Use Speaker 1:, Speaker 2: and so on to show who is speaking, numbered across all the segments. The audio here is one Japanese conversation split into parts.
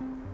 Speaker 1: うん。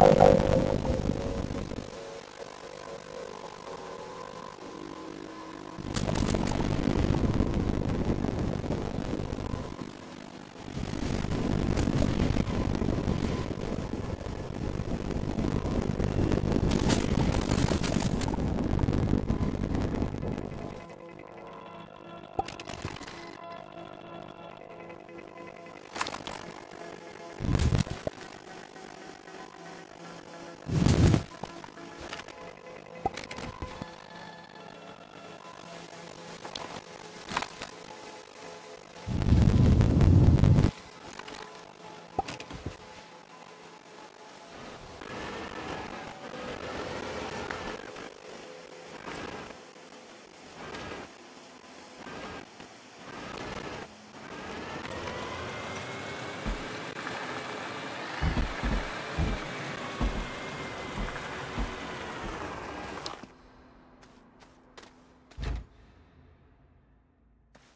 Speaker 2: Thank you.